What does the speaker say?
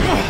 Ugh.